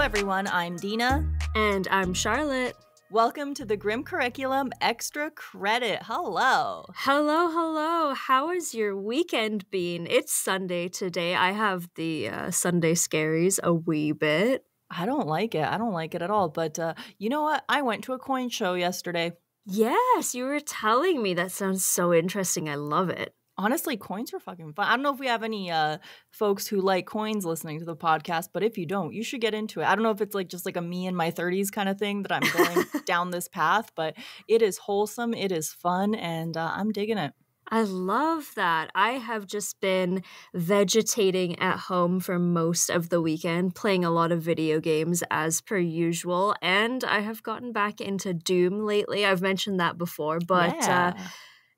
everyone. I'm Dina. And I'm Charlotte. Welcome to the Grim Curriculum Extra Credit. Hello. Hello, hello. How has your weekend been? It's Sunday today. I have the uh, Sunday scaries a wee bit. I don't like it. I don't like it at all. But uh, you know what? I went to a coin show yesterday. Yes, you were telling me. That sounds so interesting. I love it honestly coins are fucking fun i don't know if we have any uh folks who like coins listening to the podcast but if you don't you should get into it i don't know if it's like just like a me in my 30s kind of thing that i'm going down this path but it is wholesome it is fun and uh, i'm digging it I love that. I have just been vegetating at home for most of the weekend, playing a lot of video games as per usual. And I have gotten back into Doom lately. I've mentioned that before, but uh, yeah. uh,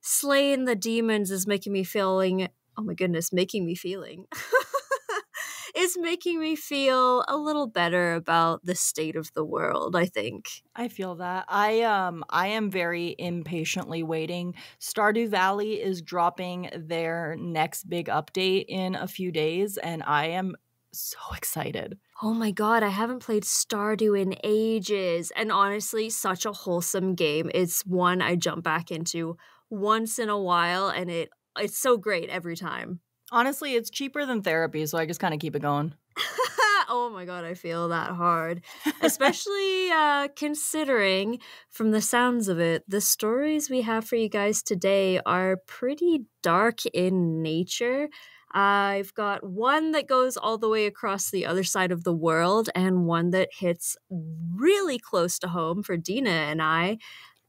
slaying the demons is making me feeling oh my goodness making me feeling is making me feel a little better about the state of the world i think i feel that i um i am very impatiently waiting stardew valley is dropping their next big update in a few days and i am so excited. Oh my god, I haven't played Stardew in ages. And honestly, such a wholesome game. It's one I jump back into once in a while and it it's so great every time. Honestly, it's cheaper than therapy, so I just kind of keep it going. oh my god, I feel that hard. Especially uh considering from the sounds of it, the stories we have for you guys today are pretty dark in nature. I've got one that goes all the way across the other side of the world, and one that hits really close to home for Dina and I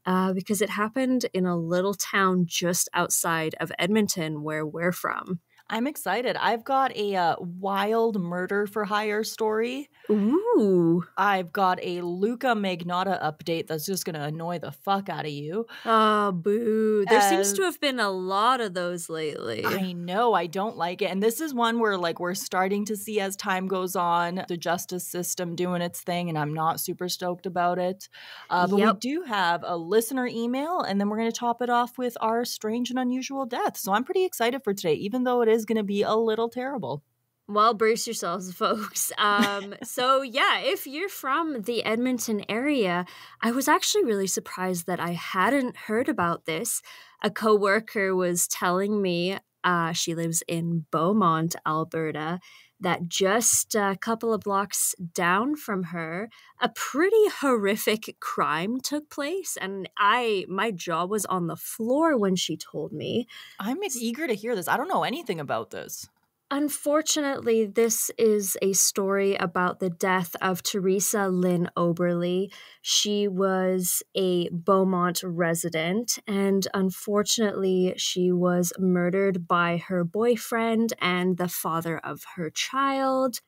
uh, because it happened in a little town just outside of Edmonton, where we're from. I'm excited. I've got a uh, wild murder for hire story. Ooh. I've got a Luka Magnotta update that's just going to annoy the fuck out of you. Oh, boo. There uh, seems to have been a lot of those lately. I know. I don't like it. And this is one where, like, we're starting to see as time goes on the justice system doing its thing, and I'm not super stoked about it. Uh, but yep. we do have a listener email, and then we're going to top it off with our strange and unusual death. So I'm pretty excited for today, even though it is going to be a little terrible. Well, brace yourselves, folks. Um, so, yeah, if you're from the Edmonton area, I was actually really surprised that I hadn't heard about this. A coworker was telling me uh, she lives in Beaumont, Alberta, that just a couple of blocks down from her, a pretty horrific crime took place. And I, my jaw was on the floor when she told me. I'm eager to hear this. I don't know anything about this. Unfortunately, this is a story about the death of Teresa Lynn Oberly. She was a Beaumont resident, and unfortunately, she was murdered by her boyfriend and the father of her child.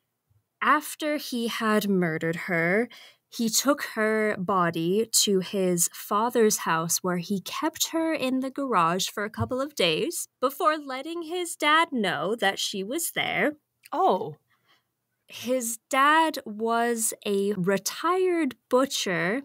After he had murdered her, he took her body to his father's house where he kept her in the garage for a couple of days before letting his dad know that she was there. Oh. His dad was a retired butcher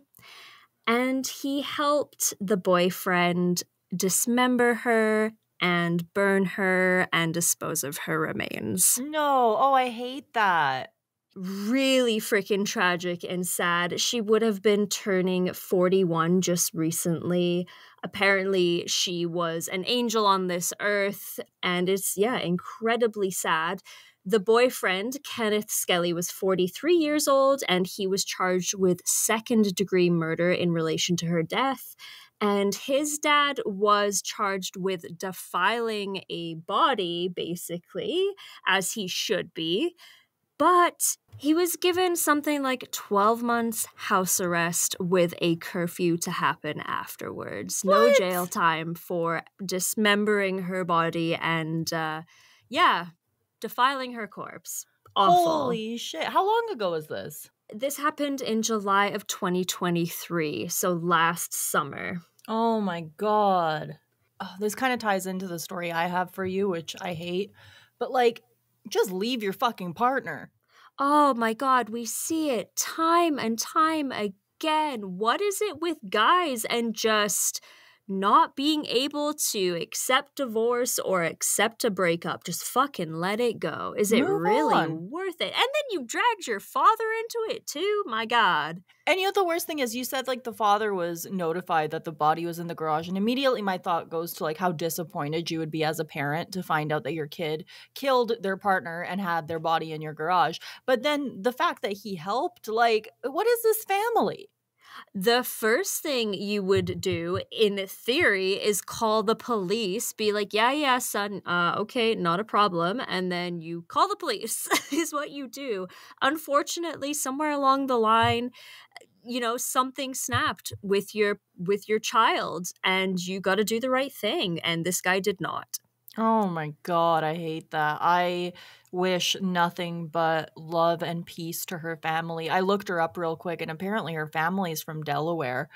and he helped the boyfriend dismember her and burn her and dispose of her remains. No. Oh, I hate that really freaking tragic and sad. She would have been turning 41 just recently. Apparently, she was an angel on this earth, and it's, yeah, incredibly sad. The boyfriend, Kenneth Skelly, was 43 years old, and he was charged with second degree murder in relation to her death. And his dad was charged with defiling a body, basically, as he should be. But he was given something like 12 months house arrest with a curfew to happen afterwards. What? No jail time for dismembering her body and, uh, yeah, defiling her corpse. Awful. Holy shit. How long ago was this? This happened in July of 2023, so last summer. Oh my god. Oh, this kind of ties into the story I have for you, which I hate. But like, just leave your fucking partner. Oh my God, we see it time and time again. What is it with guys and just not being able to accept divorce or accept a breakup. Just fucking let it go. Is it Move really on. worth it? And then you dragged your father into it too? My God. And you know, the worst thing is, you said like the father was notified that the body was in the garage. And immediately my thought goes to like how disappointed you would be as a parent to find out that your kid killed their partner and had their body in your garage. But then the fact that he helped, like, what is this family? The first thing you would do in theory is call the police be like yeah yeah son uh, okay not a problem and then you call the police is what you do unfortunately somewhere along the line you know something snapped with your with your child and you got to do the right thing and this guy did not Oh my god, I hate that. I wish nothing but love and peace to her family. I looked her up real quick and apparently her family is from Delaware.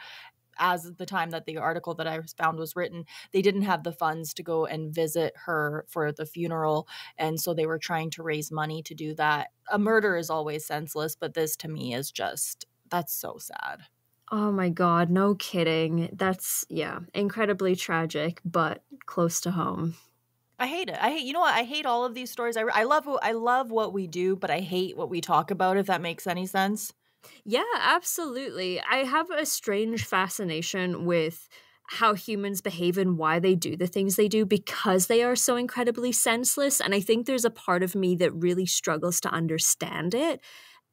As the time that the article that I found was written, they didn't have the funds to go and visit her for the funeral. And so they were trying to raise money to do that. A murder is always senseless, but this to me is just, that's so sad. Oh my god, no kidding. That's, yeah, incredibly tragic, but close to home. I hate it. I hate. You know what? I hate all of these stories. I, I love. I love what we do, but I hate what we talk about. If that makes any sense. Yeah, absolutely. I have a strange fascination with how humans behave and why they do the things they do because they are so incredibly senseless. And I think there's a part of me that really struggles to understand it.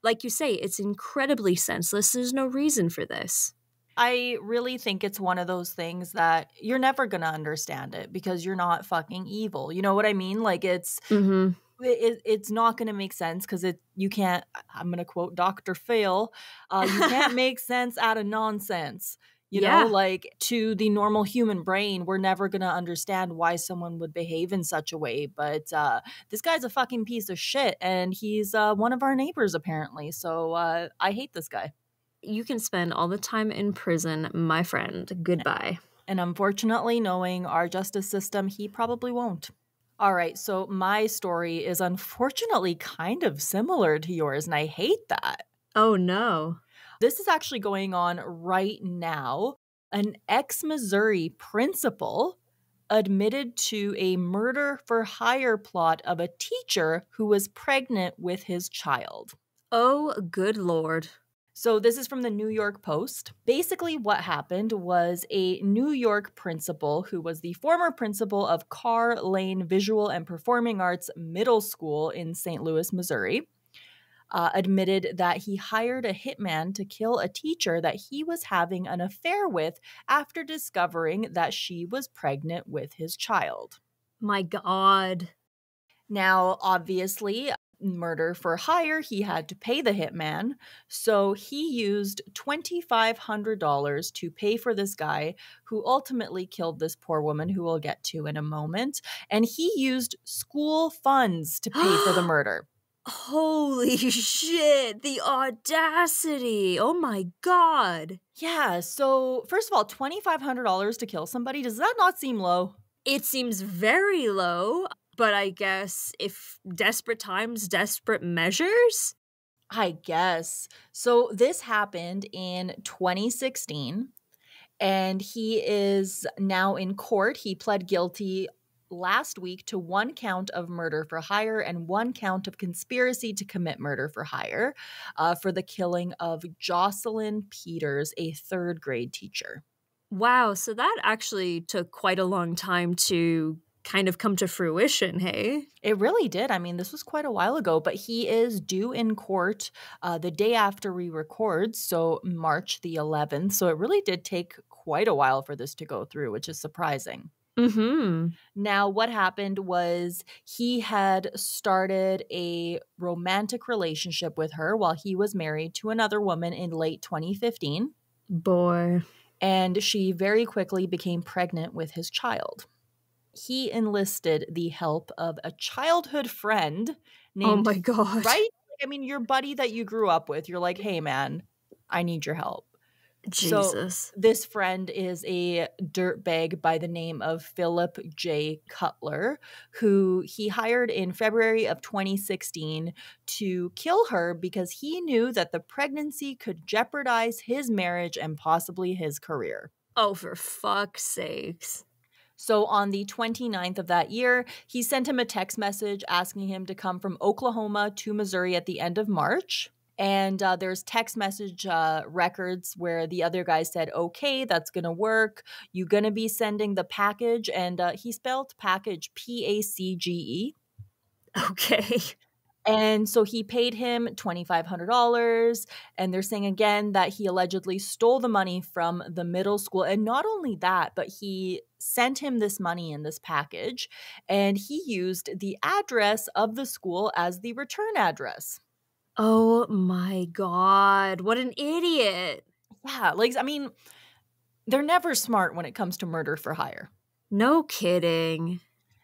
Like you say, it's incredibly senseless. There's no reason for this. I really think it's one of those things that you're never going to understand it because you're not fucking evil. You know what I mean? Like it's mm-hmm. it, it's not going to make sense because it you can't. I'm going to quote Dr. Phil. Uh, you can't make sense out of nonsense. You yeah. know, like to the normal human brain, we're never going to understand why someone would behave in such a way. But uh, this guy's a fucking piece of shit, and he's uh, one of our neighbors apparently. So uh, I hate this guy you can spend all the time in prison, my friend. Goodbye. And unfortunately, knowing our justice system, he probably won't. All right, so my story is unfortunately kind of similar to yours, and I hate that. Oh no. This is actually going on right now. An ex Missouri principal admitted to a murder for hire plot of a teacher who was pregnant with his child. Oh, good lord. So, this is from the New York Post. Basically, what happened was a New York principal who was the former principal of Carr Lane Visual and Performing Arts Middle School in St. Louis, Missouri, uh, admitted that he hired a hitman to kill a teacher that he was having an affair with after discovering that she was pregnant with his child. My God. Now, obviously, murder for hire, he had to pay the hitman. So he used $2,500 to pay for this guy who ultimately killed this poor woman, who we'll get to in a moment. And he used school funds to pay for the murder. Holy shit, the audacity. Oh my God. Yeah. So, first of all, $2,500 to kill somebody, does that not seem low? It seems very low. But I guess if desperate times, desperate measures? I guess. So this happened in 2016 and he is now in court. He pled guilty last week to one count of murder for hire and one count of conspiracy to commit murder for hire uh, for the killing of Jocelyn Peters, a third grade teacher. Wow. So that actually took quite a long time to kind of come to fruition, hey? It really did. I mean, this was quite a while ago, but he is due in court uh, the day after we record, so March the 11th. So it really did take quite a while for this to go through, which is surprising. Mm-hmm. Now, what happened was he had started a romantic relationship with her while he was married to another woman in late 2015. Boy. And she very quickly became pregnant with his child he enlisted the help of a childhood friend oh named Oh my god. Right? I mean, your buddy that you grew up with, you're like, "Hey man, I need your help." Jesus. So this friend is a dirtbag by the name of Philip J. Cutler, who he hired in February of 2016 to kill her because he knew that the pregnancy could jeopardize his marriage and possibly his career. Oh, for fuck's sakes. So on the 29th of that year, he sent him a text message asking him to come from Oklahoma to Missouri at the end of March. And uh, there's text message uh, records where the other guy said, okay, that's going to work. You're going to be sending the package. And uh, he spelled package P A C G E. Okay. And so he paid him $2,500. And they're saying again that he allegedly stole the money from the middle school. And not only that, but he sent him this money in this package. And he used the address of the school as the return address. Oh my God. What an idiot. Yeah. Like, I mean, they're never smart when it comes to murder for hire. No kidding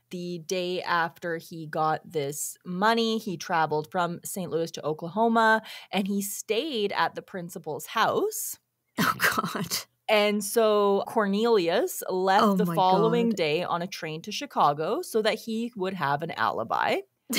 the day after he got this money, he traveled from St. Louis to Oklahoma and he stayed at the principal's house. Oh, God. And so Cornelius left oh the following God. day on a train to Chicago so that he would have an alibi.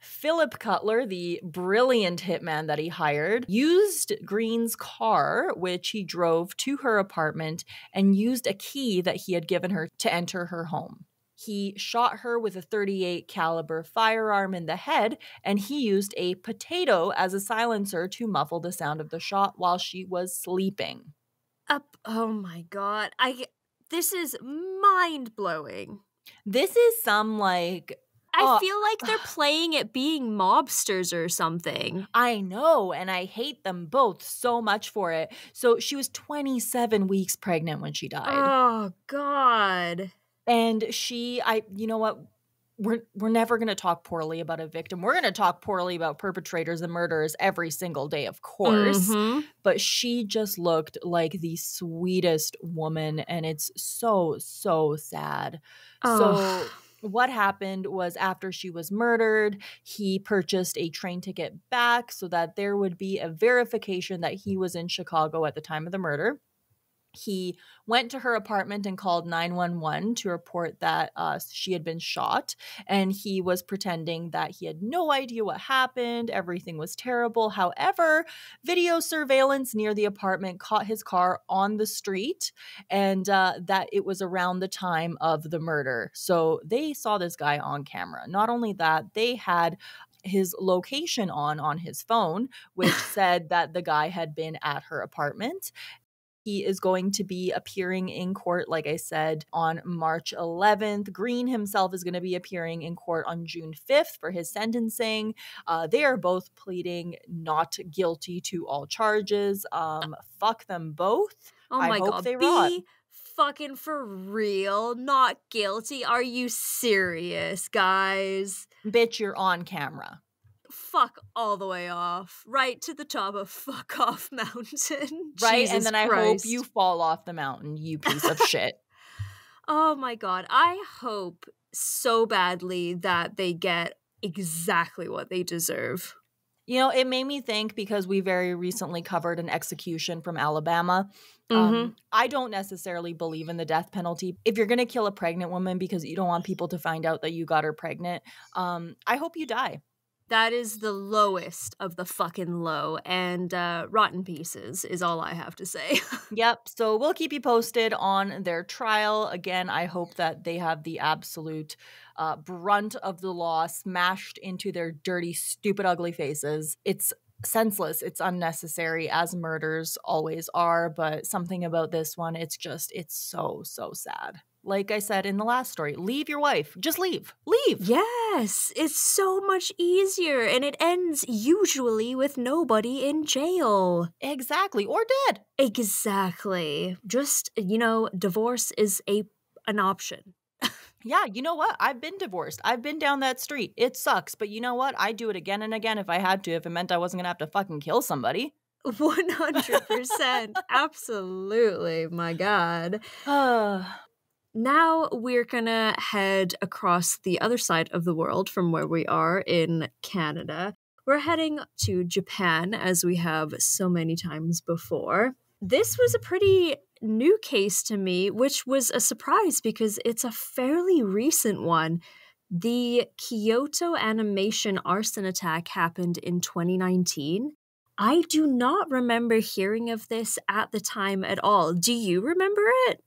Philip Cutler, the brilliant hitman that he hired, used Green's car, which he drove to her apartment, and used a key that he had given her to enter her home. He shot her with a 38 caliber firearm in the head and he used a potato as a silencer to muffle the sound of the shot while she was sleeping. Up oh my god. I this is mind-blowing. This is some like I uh, feel like they're playing at being mobsters or something. I know, and I hate them both so much for it. So she was 27 weeks pregnant when she died. Oh, God. And she, I, you know what? We're, we're never going to talk poorly about a victim. We're going to talk poorly about perpetrators and murderers every single day, of course. Mm-hmm. But she just looked like the sweetest woman. And it's so, so sad. Oh. So what happened was after she was murdered, he purchased a train ticket back so that there would be a verification that he was in Chicago at the time of the murder he went to her apartment and called 911 to report that uh, she had been shot. And he was pretending that he had no idea what happened. Everything was terrible. However, video surveillance near the apartment caught his car on the street and uh, that it was around the time of the murder. So they saw this guy on camera. Not only that, they had his location on on his phone which said that the guy had been at her apartment he is going to be appearing in court, like I said, on March 11th. Green himself is going to be appearing in court on June 5th for his sentencing. Uh, they are both pleading not guilty to all charges. Um, fuck them both. Oh my god, they be fucking for real. Not guilty. Are you serious, guys? Bitch, you're on camera fuck all the way off, right to the top of fuck off mountain. right, Jesus and then Christ. I hope you fall off the mountain, you piece of shit. Oh my god, I hope so badly that they get exactly what they deserve. You know, it made me think because we very recently covered an execution from Alabama. Um, mm-hmm. I don't necessarily believe in the death penalty. If you're going to kill a pregnant woman because you don't want people to find out that you got her pregnant, um, I hope you die. That is the lowest of the fucking low. And uh, rotten pieces is all I have to say. yep. So we'll keep you posted on their trial. Again, I hope that they have the absolute uh, brunt of the law smashed into their dirty, stupid, ugly faces. It's senseless. It's unnecessary, as murders always are. But something about this one, it's just, it's so, so sad like I said in the last story, leave your wife. Just leave. Leave. Yes, it's so much easier and it ends usually with nobody in jail. Exactly, or dead. Exactly. Just, you know, divorce is a an option. yeah, you know what? I've been divorced. I've been down that street. It sucks, but you know what? I'd do it again and again if I had to, if it meant I wasn't going to have to fucking kill somebody. 100%. Absolutely. My God. Ah. Now we're gonna head across the other side of the world from where we are in Canada. We're heading to Japan, as we have so many times before. This was a pretty new case to me, which was a surprise because it's a fairly recent one. The Kyoto Animation arson attack happened in 2019. I do not remember hearing of this at the time at all. Do you remember it?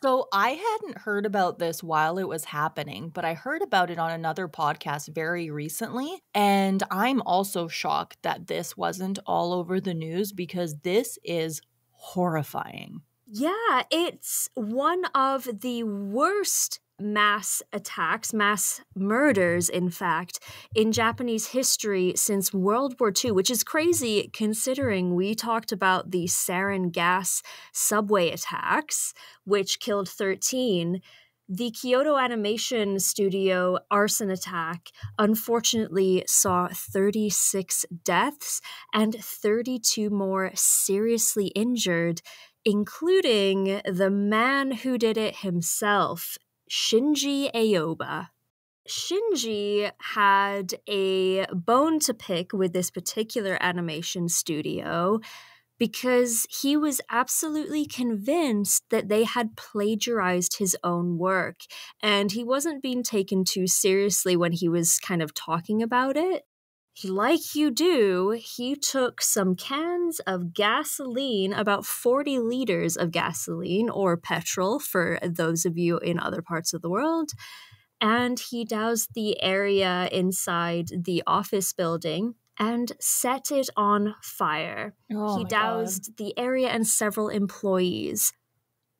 So I hadn't heard about this while it was happening, but I heard about it on another podcast very recently. And I'm also shocked that this wasn't all over the news because this is horrifying. Yeah, it's one of the worst mass attacks, mass murders, in fact, in Japanese history since World War II, which is crazy considering we talked about the sarin gas subway attacks, which killed 13 the Kyoto Animation Studio arson attack unfortunately saw 36 deaths and 32 more seriously injured, including the man who did it himself, Shinji Aoba. Shinji had a bone to pick with this particular animation studio because he was absolutely convinced that they had plagiarized his own work and he wasn't being taken too seriously when he was kind of talking about it. Like you do, he took some cans of gasoline, about 40 liters of gasoline or petrol for those of you in other parts of the world, and he doused the area inside the office building and set it on fire. Oh he doused God. the area and several employees.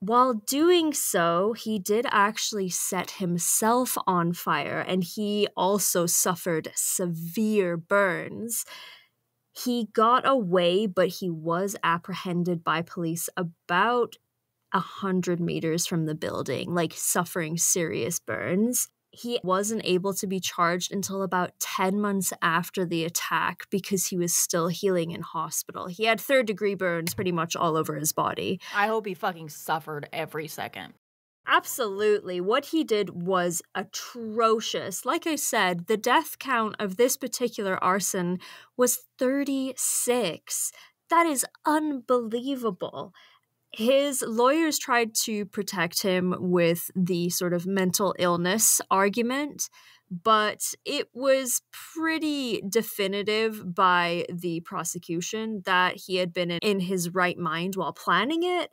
While doing so, he did actually set himself on fire and he also suffered severe burns. He got away, but he was apprehended by police about a hundred meters from the building, like suffering serious burns he wasn't able to be charged until about 10 months after the attack because he was still healing in hospital. He had third degree burns pretty much all over his body. I hope he fucking suffered every second. Absolutely. What he did was atrocious. Like I said, the death count of this particular arson was 36. That is unbelievable his lawyers tried to protect him with the sort of mental illness argument, but it was pretty definitive by the prosecution that he had been in his right mind while planning it.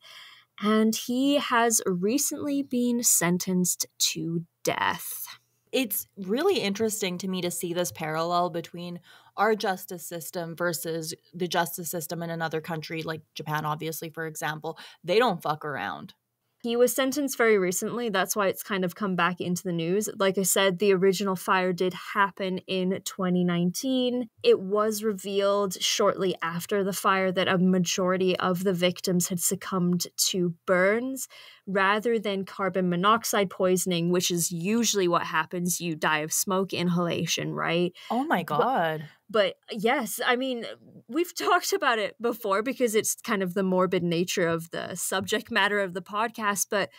And he has recently been sentenced to death. It's really interesting to me to see this parallel between our justice system versus the justice system in another country, like Japan, obviously, for example. They don't fuck around. He was sentenced very recently. That's why it's kind of come back into the news. Like I said, the original fire did happen in 2019. It was revealed shortly after the fire that a majority of the victims had succumbed to burns rather than carbon monoxide poisoning, which is usually what happens. You die of smoke inhalation, right? Oh my God. But, but yes, I mean, we've talked about it before because it's kind of the morbid nature of the subject matter of the podcast, but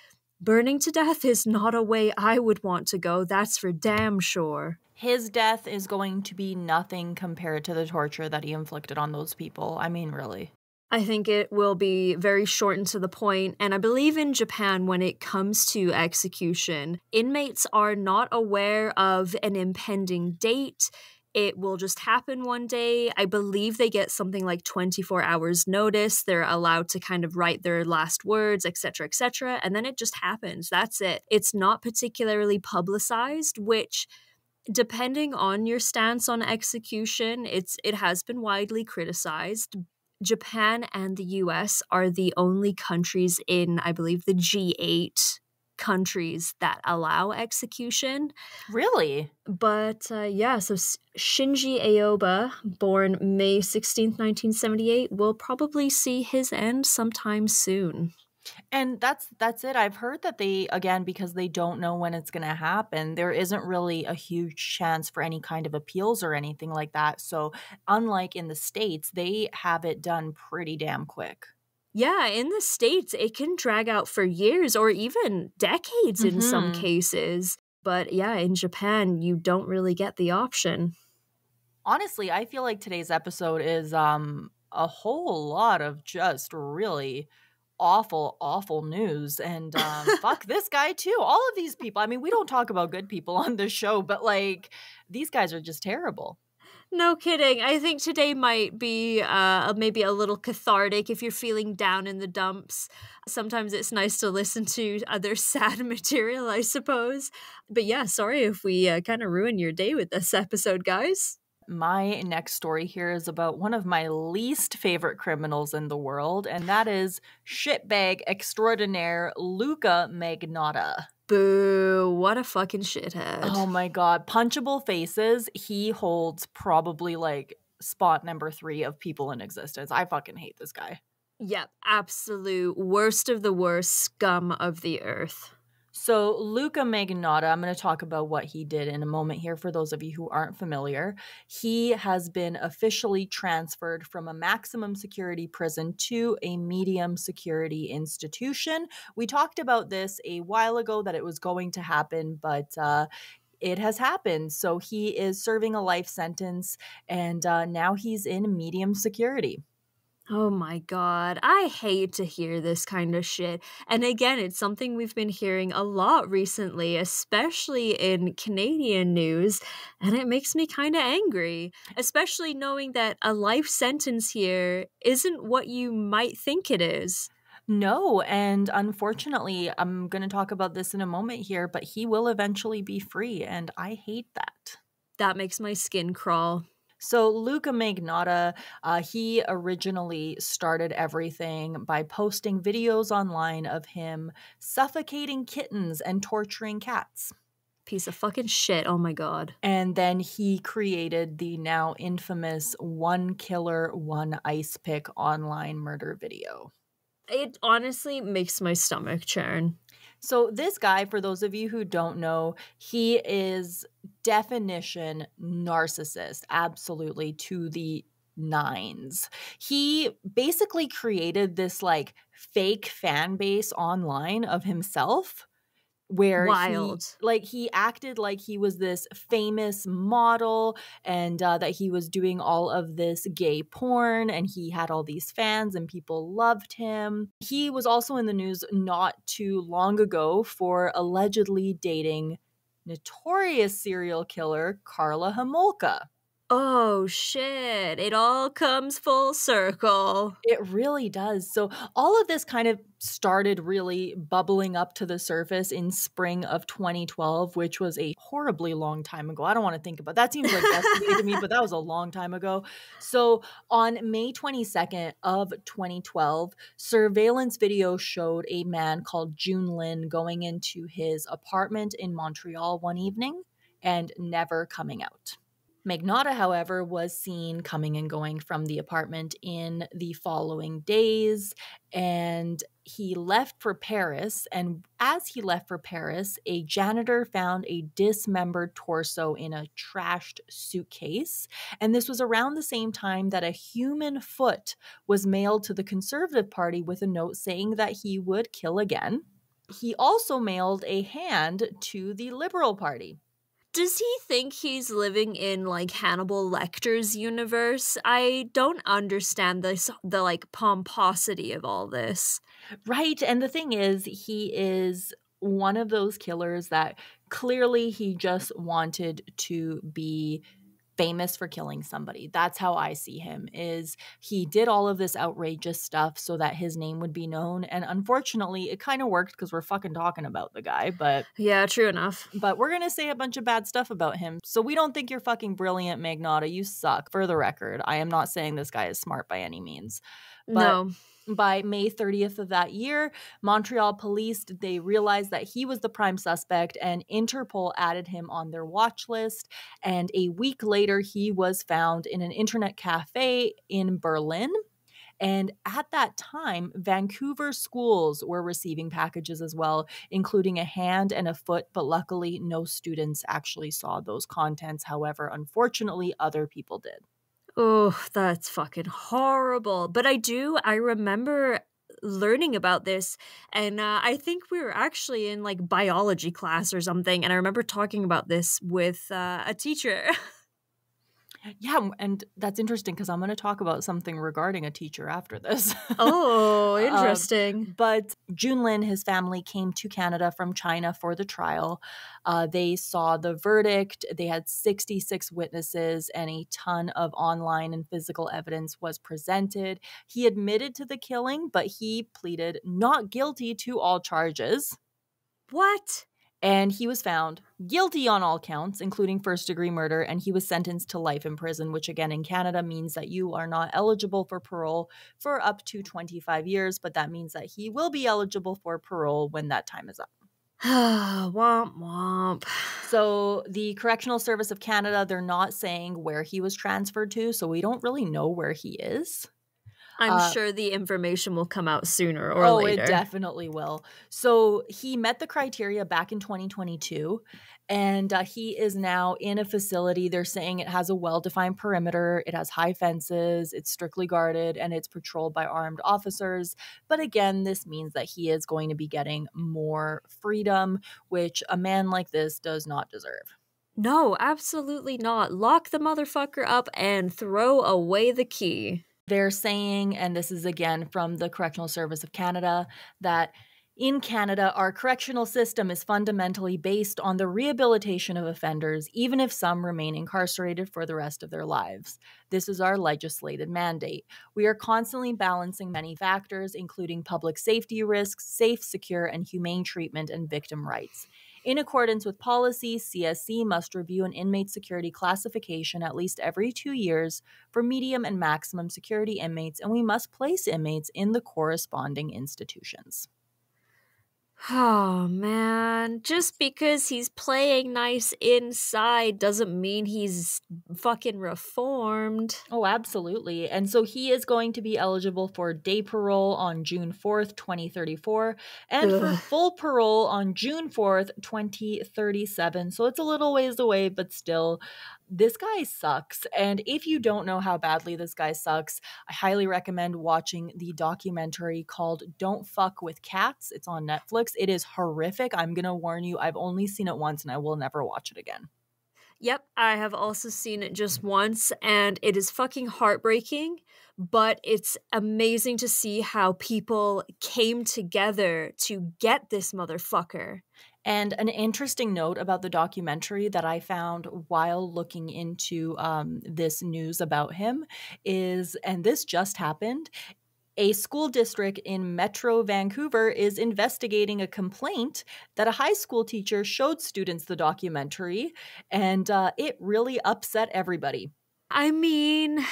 burning to death is not a way I would want to go. That's for damn sure. His death is going to be nothing compared to the torture that he inflicted on those people. I mean, really. I think it will be very short and to the point. And I believe in Japan, when it comes to execution, inmates are not aware of an impending date. It will just happen one day. I believe they get something like 24 hours notice. They're allowed to kind of write their last words, etc., etc. And then it just happens. That's it. It's not particularly publicized, which depending on your stance on execution, it's it has been widely criticized. Japan and the US are the only countries in, I believe, the G8 countries that allow execution. Really? But uh, yeah, so Shinji Aoba, born May 16th, 1978, will probably see his end sometime soon. And that's that's it. I've heard that they again because they don't know when it's going to happen, there isn't really a huge chance for any kind of appeals or anything like that. So, unlike in the states, they have it done pretty damn quick. Yeah, in the States, it can drag out for years or even decades in some mm-hmm. cases. But yeah, in Japan, you don't really get the option. Honestly, I feel like today's episode is um a whole lot of just really awful, awful news. And um, fuck this guy too. All of these people. I mean, we don't talk about good people on this show, but like these guys are just terrible. No kidding. I think today might be uh, maybe a little cathartic if you're feeling down in the dumps. Sometimes it's nice to listen to other sad material, I suppose. But yeah, sorry if we uh, kind of ruin your day with this episode, guys. My next story here is about one of my least favorite criminals in the world, and that is shitbag extraordinaire Luka Magnotta. Boo, what a fucking shithead. Oh my god. Punchable faces. He holds probably like spot number three of people in existence. I fucking hate this guy. Yep, absolute worst of the worst scum of the earth. So, Luka Magnotta, I'm going to talk about what he did in a moment here for those of you who aren't familiar. He has been officially transferred from a maximum security prison to a medium security institution. We talked about this a while ago that it was going to happen, but uh, it has happened. So, he is serving a life sentence and uh, now he's in medium security. Oh my God. I hate to hear this kind of shit. And again, it's something we've been hearing a lot recently, especially in Canadian news. And it makes me kind of angry, especially knowing that a life sentence here isn't what you might think it is. No, and unfortunately, I'm going to talk about this in a moment here, but he will eventually be free, and I hate that. That makes my skin crawl. So Luka Magnotta, uh, he originally started everything by posting videos online of him suffocating kittens and torturing cats. Piece of fucking shit. Oh my god. And then he created the now infamous one killer, one ice pick online murder video. It honestly makes my stomach churn. So, this guy, for those of you who don't know, he is definition narcissist, absolutely to the nines. He basically created this like fake fan base online of himself where Wild. He, like he acted like he was this famous model and uh, that he was doing all of this gay porn and he had all these fans and people loved him. He was also in the news not too long ago for allegedly dating notorious serial killer Karla Homolka. Oh shit, it all comes full circle. It really does. So, all of this kind of started really bubbling up to the surface in spring of 2012, which was a horribly long time ago. I don't want to think about that. Seems like yesterday to me, but that was a long time ago. So, on May 22nd of 2012, surveillance video showed a man called Jun Lin going into his apartment in Montreal one evening and never coming out. Magnotta, however, was seen coming and going from the apartment in the following days, and he left for Paris. And as he left for Paris, a janitor found a dismembered torso in a trashed suitcase. And this was around the same time that a human foot was mailed to the Conservative Party with a note saying that he would kill again. He also mailed a hand to the Liberal Party does he think he's living in like Hannibal Lecter's universe? I don't understand this the like pomposity of all this. Right, and the thing is he is one of those killers that clearly he just wanted to be famous for killing somebody. That's how I see him is he did all of this outrageous stuff so that his name would be known and unfortunately it kind of worked cuz we're fucking talking about the guy, but Yeah, true enough. But we're going to say a bunch of bad stuff about him. So we don't think you're fucking brilliant, Magnotta. You suck. For the record, I am not saying this guy is smart by any means. But no by May 30th of that year, Montreal police they realized that he was the prime suspect and Interpol added him on their watch list and a week later he was found in an internet cafe in Berlin. And at that time, Vancouver schools were receiving packages as well, including a hand and a foot, but luckily no students actually saw those contents. However, unfortunately, other people did. Oh, that's fucking horrible. But I do, I remember learning about this and uh, i think we were actually in like biology class or something and i remember talking about this with uh, a teacher Yeah, and that's interesting because I'm going to talk about something regarding a teacher after this. Oh, um, interesting. uh, but Jun Lin, his family came to Canada from China for the trial. Uh, they saw the verdict. They had 66 witnesses, and a ton of online and physical evidence was presented. He admitted to the killing, but he pleaded not guilty to all charges. What? And he was found guilty on all counts, including first degree murder, and he was sentenced to life in prison, which again in Canada means that you are not eligible for parole for up to 25 years, but that means that he will be eligible for parole when that time is up. womp womp. So, the Correctional Service of Canada, they're not saying where he was transferred to, so we don't really know where he is. I'm uh, sure the information will come out sooner or oh, later. it definitely will. So he met the criteria back in 2022, and uh, he is now in a facility. They're saying it has a well defined perimeter, it has high fences, it's strictly guarded, and it's patrolled by armed officers. But again, this means that he is going to be getting more freedom, which a man like this does not deserve. No, absolutely not. Lock the motherfucker up and throw away the key. They're saying, and this is again from the Correctional Service of Canada, that in Canada, our correctional system is fundamentally based on the rehabilitation of offenders, even if some remain incarcerated for the rest of their lives. This is our legislated mandate. We are constantly balancing many factors, including public safety risks, safe, secure, and humane treatment, and victim rights. In accordance with policy, CSC must review an inmate security classification at least every two years for medium and maximum security inmates, and we must place inmates in the corresponding institutions. Oh man, just because he's playing nice inside doesn't mean he's fucking reformed. Oh, absolutely. And so he is going to be eligible for day parole on June 4th, 2034, and Ugh. for full parole on June 4th, 2037. So it's a little ways away, but still this guy sucks. And if you don't know how badly this guy sucks, I highly recommend watching the documentary called Don't Fuck with Cats. It's on Netflix. It is horrific. I'm going to warn you, I've only seen it once and I will never watch it again. Yep, I have also seen it just once and it is fucking heartbreaking, but it's amazing to see how people came together to get this motherfucker. And an interesting note about the documentary that I found while looking into um, this news about him is, and this just happened, a school district in Metro Vancouver is investigating a complaint that a high school teacher showed students the documentary, and uh, it really upset everybody. I mean,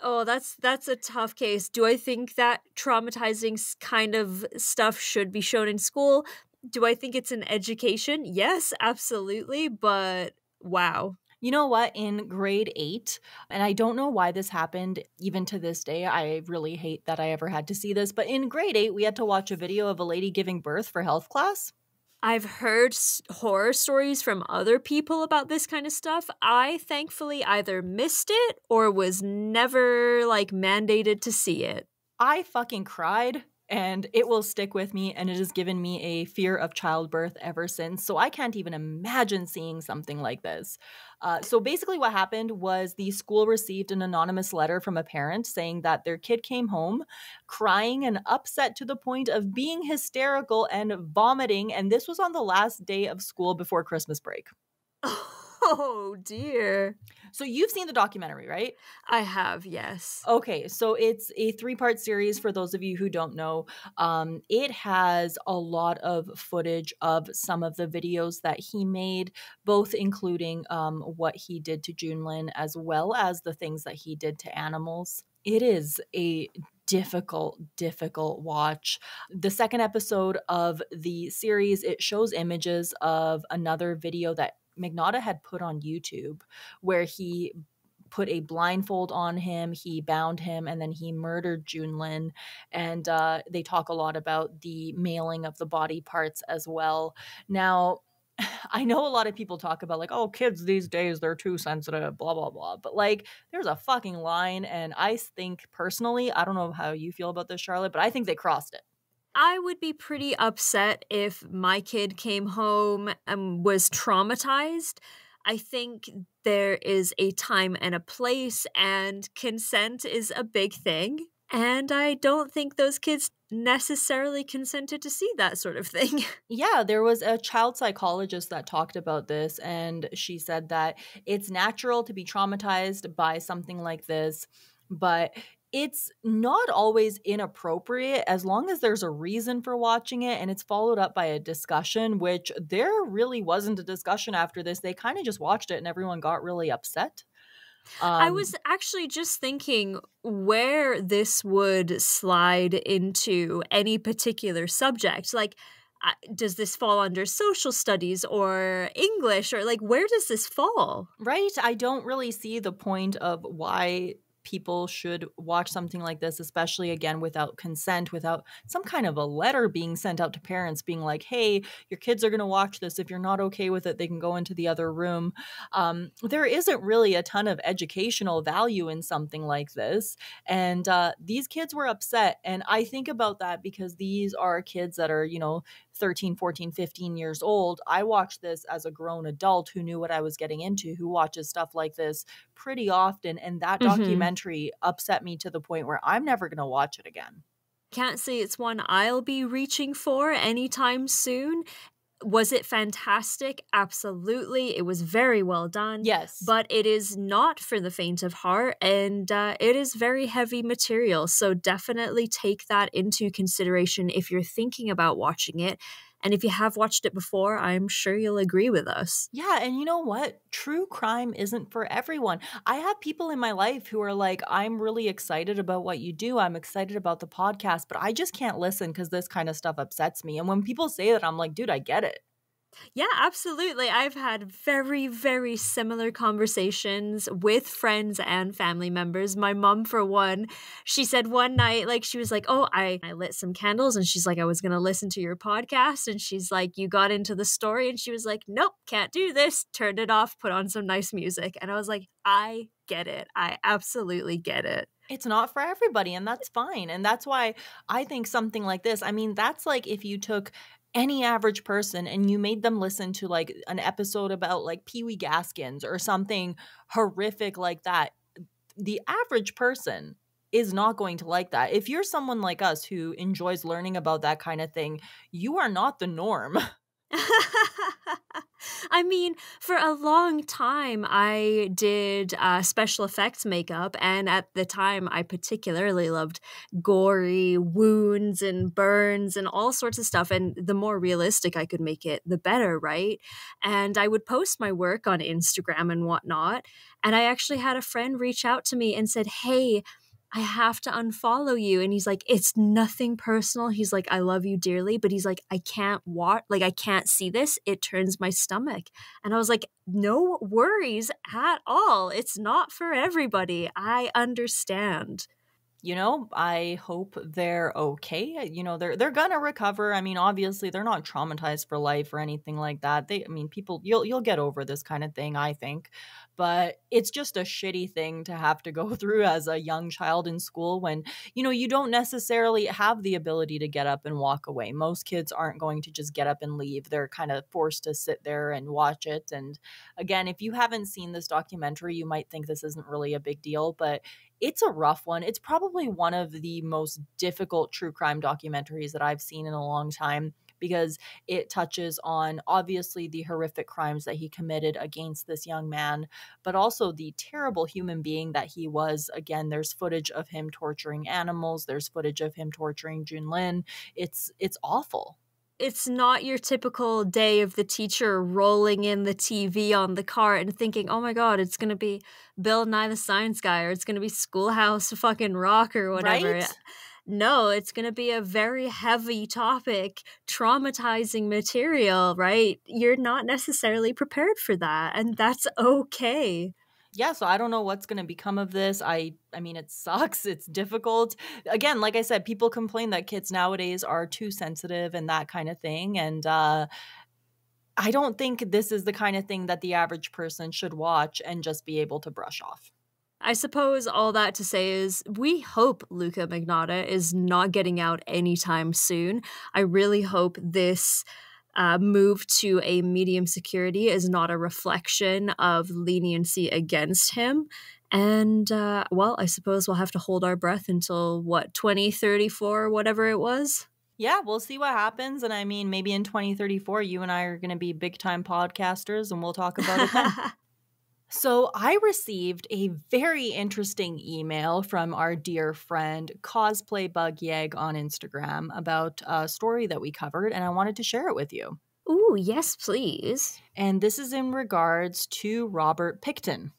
oh, that's that's a tough case. Do I think that traumatizing kind of stuff should be shown in school? Do I think it's an education? Yes, absolutely. But wow. You know what? In grade eight, and I don't know why this happened even to this day. I really hate that I ever had to see this, but in grade eight, we had to watch a video of a lady giving birth for health class. I've heard horror stories from other people about this kind of stuff. I thankfully either missed it or was never like mandated to see it. I fucking cried and it will stick with me and it has given me a fear of childbirth ever since. So i can't even imagine seeing something like this. Uh, so basically what happened was the school received an anonymous letter from a parent saying that their kid came home crying and upset to the point of being hysterical and vomiting and this was on the last day of school before christmas break. Oh dear so you've seen the documentary, right? I have, yes. Okay, so it's a three-part series for those of you who don't know. Um, it has a lot of footage of some of the videos that he made, both including um, what he did to Jun Lin as well as the things that he did to animals. It is a difficult difficult watch the second episode of the series it shows images of another video that Magnotta had put on YouTube, where he put a blindfold on him, he bound him, and then he murdered Jun Lin. And uh, they talk a lot about the mailing of the body parts as well. Now, I know a lot of people talk about like, oh, kids these days they're too sensitive, blah blah blah. But like, there's a fucking line, and I think personally, I don't know how you feel about this, Charlotte, but I think they crossed it. I would be pretty upset if my kid came home and was traumatized. I think there is a time and a place, and consent is a big thing. And I don't think those kids necessarily consented to see that sort of thing. Yeah, there was a child psychologist that talked about this, and she said that it's natural to be traumatized by something like this, but it's not always inappropriate as long as there's a reason for watching it and it's followed up by a discussion, which there really wasn't a discussion after this. They kind of just watched it and everyone got really upset. Um, I was actually just thinking where this would slide into any particular subject. Like, uh, does this fall under social studies or English or like where does this fall? Right. I don't really see the point of why people should watch something like this, especially again without consent, without some kind of a letter being sent out to parents being like, hey, your kids are going to watch this. If you're not okay with it, they can go into the other room. Um, there isn't really a ton of educational value in something like this. And uh, these kids were upset. And I think about that because these are kids that are, you know, 13, 14, 15 years old. I watched this as a grown adult who knew what I was getting into, who watches stuff like this pretty often. And that mm-hmm. documentary upset me to the point where I'm never going to watch it again. Can't say it's one I'll be reaching for anytime soon. Was it fantastic? Absolutely. It was very well done. Yes. But it is not for the faint of heart and uh, it is very heavy material. So definitely take that into consideration if you're thinking about watching it. And if you have watched it before, I'm sure you'll agree with us. Yeah. And you know what? True crime isn't for everyone. I have people in my life who are like, I'm really excited about what you do. I'm excited about the podcast, but I just can't listen because this kind of stuff upsets me. And when people say that, I'm like, dude, I get it. Yeah, absolutely. I've had very, very similar conversations with friends and family members. My mom, for one, she said one night, like, she was like, Oh, I, I lit some candles. And she's like, I was going to listen to your podcast. And she's like, You got into the story. And she was like, Nope, can't do this. Turned it off, put on some nice music. And I was like, I get it. I absolutely get it it's not for everybody and that's fine and that's why i think something like this i mean that's like if you took any average person and you made them listen to like an episode about like Pee Wee Gaskins or something horrific like that, the average person is not going to like that. If you're someone like us who enjoys learning about that kind of thing, you are not the norm. I mean, for a long time, I did uh, special effects makeup, and at the time, I particularly loved gory wounds and burns and all sorts of stuff. And the more realistic I could make it, the better, right? And I would post my work on Instagram and whatnot. And I actually had a friend reach out to me and said, Hey, I have to unfollow you. And he's like, it's nothing personal. He's like, I love you dearly, but he's like, I can't watch, like, I can't see this. It turns my stomach. And I was like, no worries at all. It's not for everybody. I understand you know i hope they're okay you know they're they're gonna recover. I mean obviously they're not traumatized for life or anything like that. They i mean people you'll you'll get over this kind of thing i think. But it's just a shitty thing to have to go through as a young child in school when you know you don't necessarily have the ability to get up and walk away. Most kids aren't going to just get up and leave. They're kind of forced to sit there and watch it. And again if you haven't seen this documentary you might think this isn't really a big deal but it's a rough one it's probably one of the most difficult true crime documentaries that i've seen in a long time because it touches on obviously the horrific crimes that he committed against this young man, but also the terrible human being that he was. Again, there's footage of him torturing animals, there's footage of him torturing Jun Lin. It's it's awful it's not your typical day of the teacher rolling in the TV on the cart and thinking, oh my God, it's going to be Bill Nye the Science Guy or it's going to be Schoolhouse fucking Rock or whatever. Right? no, it's going to be a very heavy topic, traumatizing material, right? You're not necessarily prepared for that, and that's okay yeah so i don't know what's going to become of this i i mean it sucks it's difficult again like i said people complain that kids nowadays are too sensitive and that kind of thing and uh i don't think this is the kind of thing that the average person should watch and just be able to brush off I suppose all that to say is we hope Luka Magnotta is not getting out anytime soon. I really hope this uh, move to a medium security is not a reflection of leniency against him. And uh, well, I suppose we'll have to hold our breath until what, 2034, whatever it was? Yeah, we'll see what happens. And I mean, maybe in 2034, you and I are going to be big time podcasters and we'll talk about it. So, I received a very interesting email from our dear friend Cosplay Bug Yeg on Instagram about a story that we covered, and I wanted to share it with you. Ooh, yes, please. And this is in regards to Robert Pickton.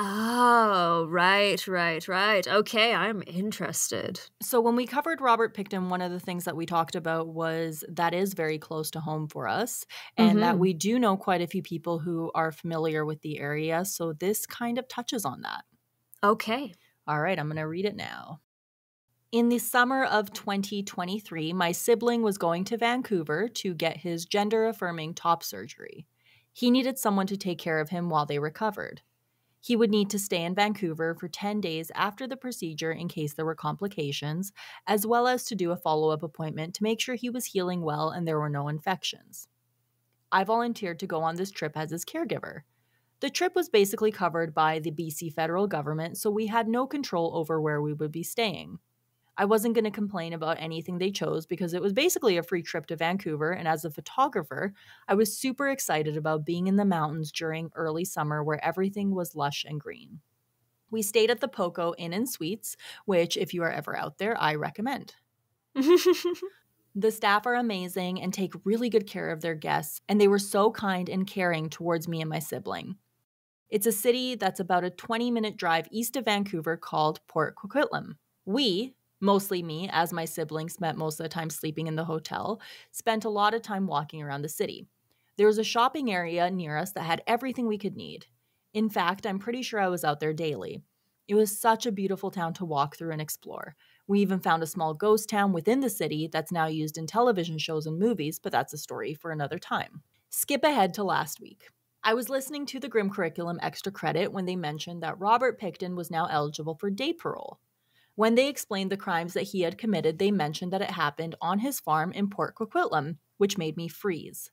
Oh, right, right, right. Okay, I'm interested. So, when we covered Robert Pickton, one of the things that we talked about was that is very close to home for us, and mm-hmm. that we do know quite a few people who are familiar with the area. So, this kind of touches on that. Okay. All right, I'm going to read it now. In the summer of 2023, my sibling was going to Vancouver to get his gender affirming top surgery. He needed someone to take care of him while they recovered. He would need to stay in Vancouver for 10 days after the procedure in case there were complications, as well as to do a follow up appointment to make sure he was healing well and there were no infections. I volunteered to go on this trip as his caregiver. The trip was basically covered by the BC federal government, so we had no control over where we would be staying. I wasn't going to complain about anything they chose because it was basically a free trip to Vancouver. And as a photographer, I was super excited about being in the mountains during early summer where everything was lush and green. We stayed at the Poco Inn and Suites, which, if you are ever out there, I recommend. the staff are amazing and take really good care of their guests, and they were so kind and caring towards me and my sibling. It's a city that's about a 20 minute drive east of Vancouver called Port Coquitlam. We, mostly me, as my siblings spent most of the time sleeping in the hotel, spent a lot of time walking around the city. There was a shopping area near us that had everything we could need. In fact, I'm pretty sure I was out there daily. It was such a beautiful town to walk through and explore. We even found a small ghost town within the city that's now used in television shows and movies, but that's a story for another time. Skip ahead to last week. I was listening to the Grim Curriculum Extra Credit when they mentioned that Robert Pickton was now eligible for day parole. When they explained the crimes that he had committed, they mentioned that it happened on his farm in Port Coquitlam, which made me freeze.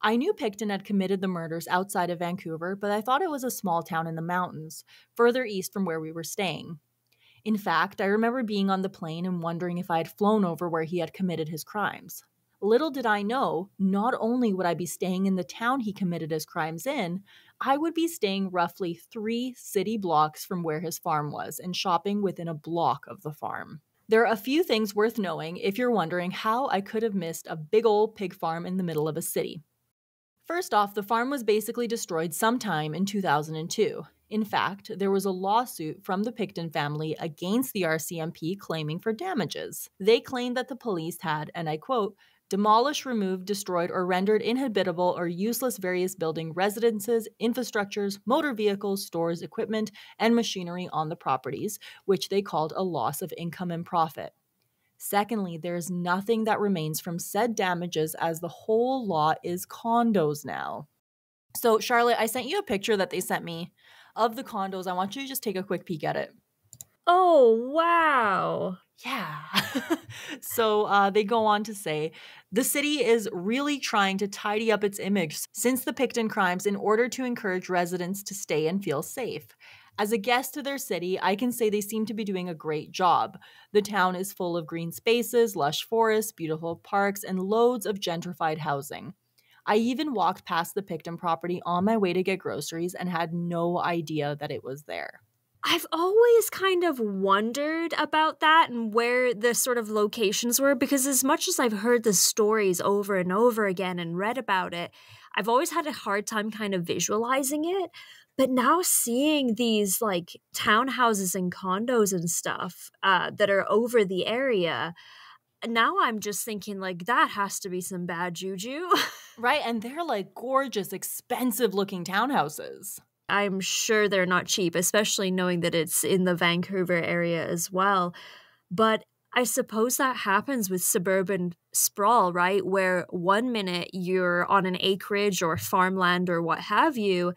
I knew Pickton had committed the murders outside of Vancouver, but I thought it was a small town in the mountains, further east from where we were staying. In fact, I remember being on the plane and wondering if I had flown over where he had committed his crimes. Little did I know, not only would I be staying in the town he committed his crimes in, I would be staying roughly three city blocks from where his farm was and shopping within a block of the farm. There are a few things worth knowing if you're wondering how I could have missed a big old pig farm in the middle of a city. First off, the farm was basically destroyed sometime in 2002. In fact, there was a lawsuit from the Pickton family against the RCMP claiming for damages. They claimed that the police had, and I quote, demolished, removed, destroyed, or rendered inhabitable or useless various building residences, infrastructures, motor vehicles, stores, equipment, and machinery on the properties, which they called a loss of income and profit. Secondly, there is nothing that remains from said damages as the whole lot is condos now. So, Charlotte, I sent you a picture that they sent me of the condos. I want you to just take a quick peek at it. Oh, wow. Yeah. so uh, they go on to say the city is really trying to tidy up its image since the Pickton crimes in order to encourage residents to stay and feel safe. As a guest to their city, I can say they seem to be doing a great job. The town is full of green spaces, lush forests, beautiful parks, and loads of gentrified housing. I even walked past the Pickton property on my way to get groceries and had no idea that it was there. I've always kind of wondered about that and where the sort of locations were because, as much as I've heard the stories over and over again and read about it, I've always had a hard time kind of visualizing it. But now seeing these like townhouses and condos and stuff uh, that are over the area, now I'm just thinking like that has to be some bad juju. right. And they're like gorgeous, expensive looking townhouses. I'm sure they're not cheap, especially knowing that it's in the Vancouver area as well. But I suppose that happens with suburban sprawl, right? Where one minute you're on an acreage or farmland or what have you,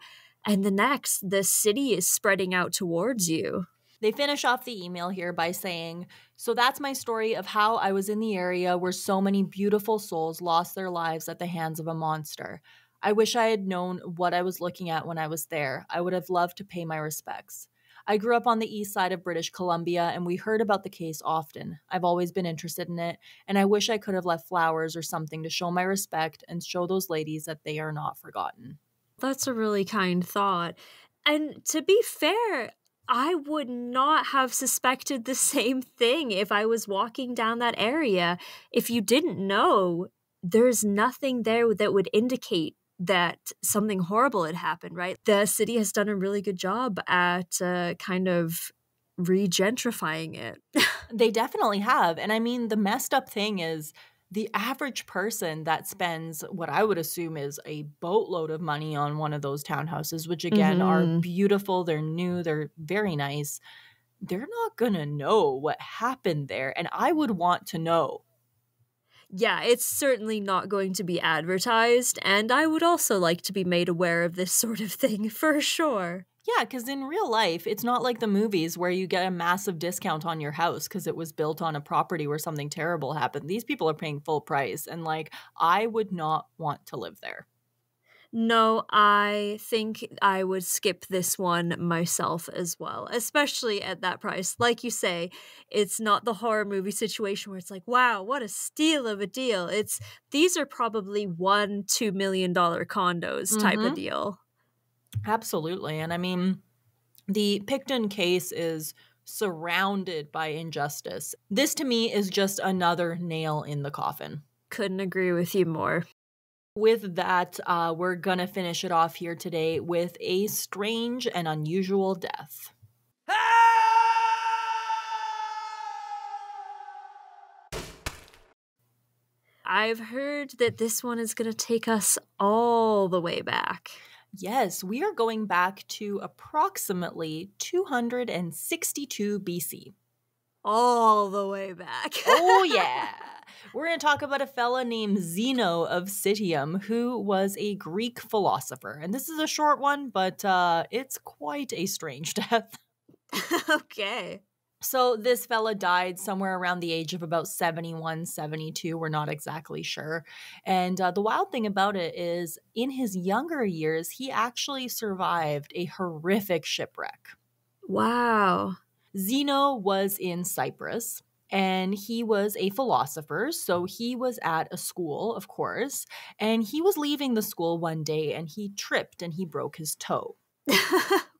and the next the city is spreading out towards you. They finish off the email here by saying, So that's my story of how I was in the area where so many beautiful souls lost their lives at the hands of a monster. I wish I had known what I was looking at when I was there. I would have loved to pay my respects. I grew up on the east side of British Columbia and we heard about the case often. I've always been interested in it, and I wish I could have left flowers or something to show my respect and show those ladies that they are not forgotten. That's a really kind thought. And to be fair, I would not have suspected the same thing if I was walking down that area. If you didn't know, there's nothing there that would indicate that something horrible had happened, right? The city has done a really good job at uh, kind of regentrifying it. they definitely have. And I mean, the messed up thing is the average person that spends what I would assume is a boatload of money on one of those townhouses, which again mm-hmm. are beautiful, they're new, they're very nice, they're not going to know what happened there. And I would want to know yeah, it's certainly not going to be advertised, and I would also like to be made aware of this sort of thing for sure. Yeah, because in real life, it's not like the movies where you get a massive discount on your house because it was built on a property where something terrible happened. These people are paying full price, and like, I would not want to live there. No, I think I would skip this one myself as well, especially at that price. Like you say, it's not the horror movie situation where it's like, wow, what a steal of a deal. It's these are probably one, two million dollar condos mm-hmm. type of mm-hmm. deal. Absolutely. And I mean, the Pickton case is surrounded by injustice. This to me is just another nail in the coffin. Couldn't agree with you more with that, uh, we're going to finish it off here today with a strange and unusual death. I've heard that this one is going to take us all the way back. Yes, we are going back to approximately 262 BC. All the way back. oh, yeah. We're going to talk about a fella named Zeno of Citium, who was a Greek philosopher. And this is a short one, but uh, it's quite a strange death. okay. So this fella died somewhere around the age of about 71, 72. We're not exactly sure. And uh, the wild thing about it is, in his younger years, he actually survived a horrific shipwreck. Wow. Zeno was in Cyprus and he was a philosopher. So he was at a school, of course, and he was leaving the school one day and he tripped and he broke his toe.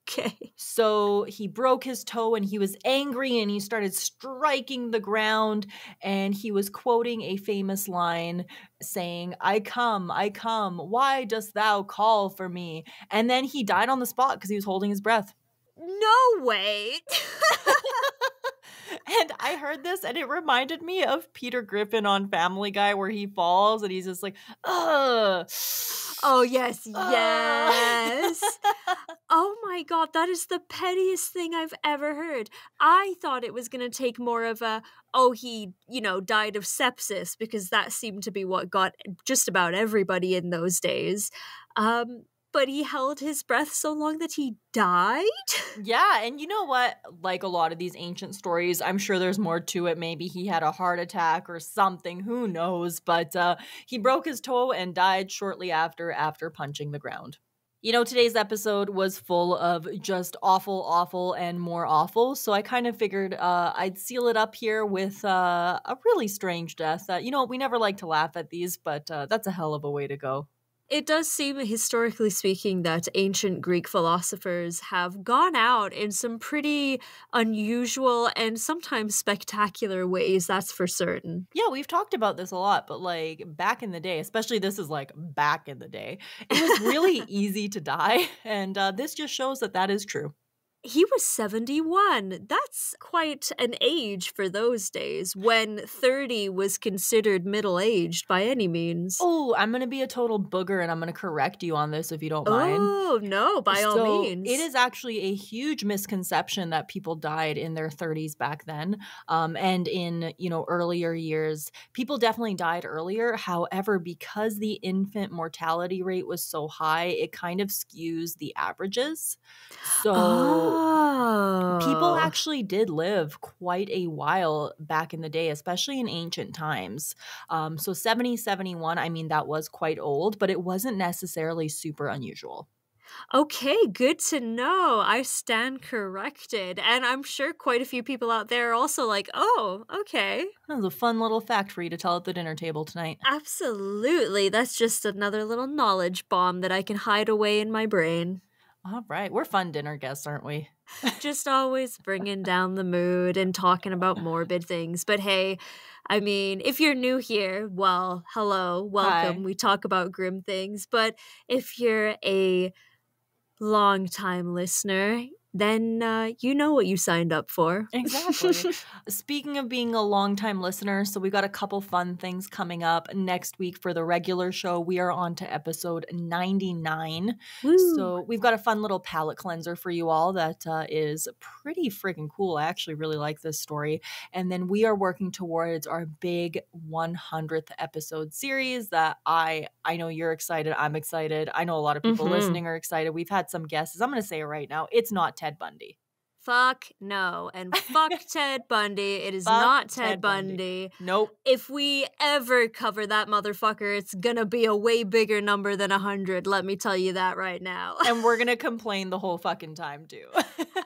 okay. So he broke his toe and he was angry and he started striking the ground and he was quoting a famous line saying, I come, I come, why dost thou call for me? And then he died on the spot because he was holding his breath. No way. And I heard this and it reminded me of Peter Griffin on Family Guy where he falls and he's just like, ugh. Oh, yes, yes. oh my God, that is the pettiest thing I've ever heard. I thought it was going to take more of a, oh, he, you know, died of sepsis because that seemed to be what got just about everybody in those days. Um, but he held his breath so long that he died. Yeah, and you know what? Like a lot of these ancient stories, I'm sure there's more to it. Maybe he had a heart attack or something, who knows? But uh, he broke his toe and died shortly after after punching the ground. You know, today's episode was full of just awful, awful, and more awful. So I kind of figured uh, I'd seal it up here with uh, a really strange death. you know, we never like to laugh at these, but uh, that's a hell of a way to go. It does seem, historically speaking, that ancient Greek philosophers have gone out in some pretty unusual and sometimes spectacular ways, that's for certain. Yeah, we've talked about this a lot, but like back in the day, especially this is like back in the day, it was really easy to die. And uh, this just shows that that is true he was 71. That's quite an age for those days when 30 was considered middle aged by any means. Oh, I'm going to be a total booger and I'm going to correct you on this if you don't mind. Oh, no, by so all means. It is actually a huge misconception that people died in their 30s back then. Um, and in, you know, earlier years, people definitely died earlier. However, because the infant mortality rate was so high, it kind of skews the averages. So. Oh oh. people actually did live quite a while back in the day, especially in ancient times. Um, so 70, 71, I mean, that was quite old, but it wasn't necessarily super unusual. Okay, good to know. I stand corrected. And I'm sure quite a few people out there are also like, oh, okay. That was a fun little fact for you to tell at the dinner table tonight. Absolutely. That's just another little knowledge bomb that I can hide away in my brain. All right. We're fun dinner guests, aren't we? just always bringing down the mood and talking about morbid things. But hey, I mean, if you're new here, well, hello, welcome. Hi. We talk about grim things. But if you're a long time listener, then uh, you know what you signed up for. Exactly. Speaking of being a longtime listener, so we've got a couple fun things coming up next week for the regular show. We are on to episode 99. Woo. So we've got a fun little palate cleanser for you all that uh, is pretty freaking cool. I actually really like this story. And then we are working towards our big 100th episode series that I I know you're excited. I'm excited. I know a lot of people mm-hmm. listening are excited. We've had some guesses. I'm going to say it right now. It's not Ted Bundy. Fuck no. And fuck Ted Bundy. It is fuck not Ted, Ted Bundy. Bundy. Nope. If we ever cover that motherfucker, it's gonna be a way bigger number than a hundred. Let me tell you that right now. and we're gonna complain the whole fucking time too.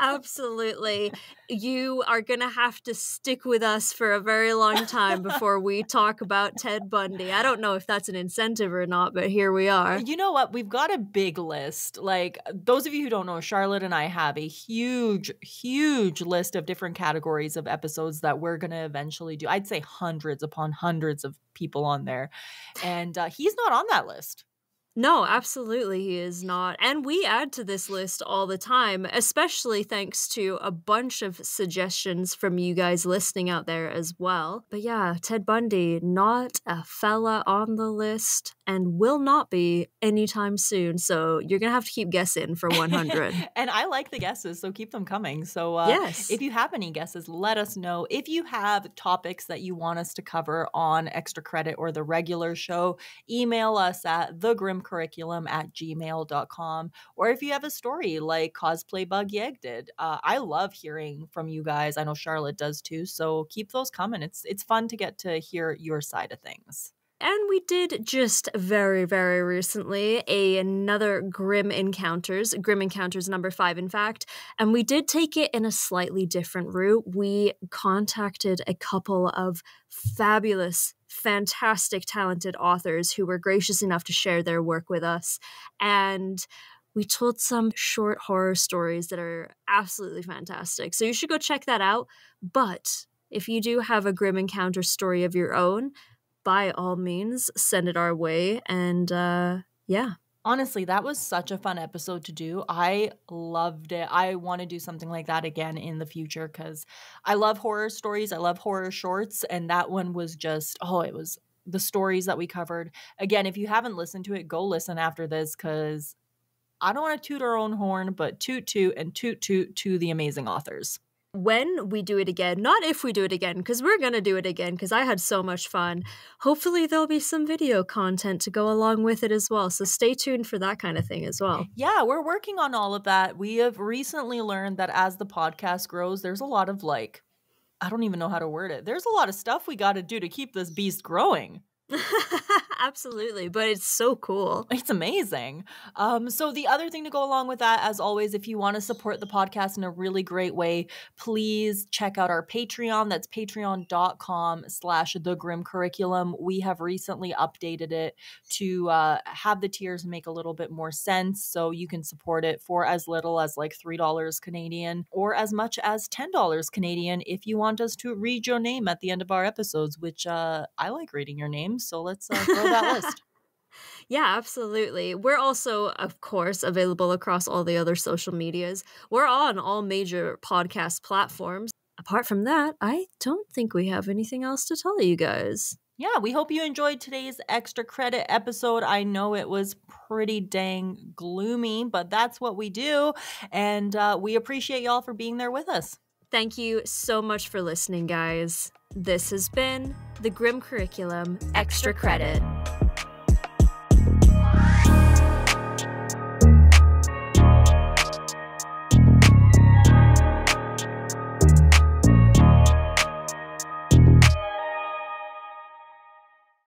Absolutely. You are gonna have to stick with us for a very long time before we talk about Ted Bundy. I don't know if that's an incentive or not, but here we are. You know what? We've got a big list. Like those of you who don't know, Charlotte and I have a huge huge list of different categories of episodes that we're going to eventually do. I'd say hundreds upon hundreds of people on there. And uh, he's not on that list. No, absolutely he is not. And we add to this list all the time, especially thanks to a bunch of suggestions from you guys listening out there as well. But yeah, Ted Bundy, not a fella on the list and will not be anytime soon. So you're going to have to keep guessing for 100. and I like the guesses, so keep them coming. So uh, yes. if you have any guesses, let us know. If you have topics that you want us to cover on Extra Credit or the regular show, email us at the Grim curriculum at gmail.com. Or if you have a story like Cosplay Bug Yeg did, uh, I love hearing from you guys. I know Charlotte does too. So keep those coming. It's, it's fun to get to hear your side of things. And we did just very, very recently a, another Grim Encounters, Grim Encounters number five, in fact. And we did take it in a slightly different route. We contacted a couple of fabulous fantastic, talented authors who were gracious enough to share their work with us. And we told some short horror stories that are absolutely fantastic. So you should go check that out. But if you do have a grim encounter story of your own, by all means, send it our way. And uh, yeah, honestly, that was such a fun episode to do. I loved it. I want to do something like that again in the future because I love horror stories. I love horror shorts. And that one was just, oh, it was the stories that we covered. Again, if you haven't listened to it, go listen after this because I don't want to toot our own horn, but toot toot and toot toot to the amazing authors when we do it again, not if we do it again, because we're going to do it again because I had so much fun. Hopefully, there'll be some video content to go along with it as well. So stay tuned for that kind of thing as well. Yeah, we're working on all of that. We have recently learned that as the podcast grows, there's a lot of like, I don't even know how to word it. There's a lot of stuff we got to do to keep this beast growing. Absolutely, but it's so cool. It's amazing. Um, so the other thing to go along with that, as always, if you want to support the podcast in a really great way, please check out our Patreon. That's patreon.com slash the grim curriculum. We have recently updated it to uh, have the tiers make a little bit more sense. So you can support it for as little as like $3 Canadian or as much as $10 Canadian if you want us to read your name at the end of our episodes, which uh, I like reading your name. So let's uh, grow that list. Yeah, absolutely. We're also, of course, available across all the other social medias. We're on all major podcast platforms. Apart from that, I don't think we have anything else to tell you guys. Yeah, we hope you enjoyed today's extra credit episode. I know it was pretty dang gloomy, but that's what we do. And uh, we appreciate y'all for being there with us. Thank you so much for listening, guys. This has been the Grim Curriculum Extra Credit.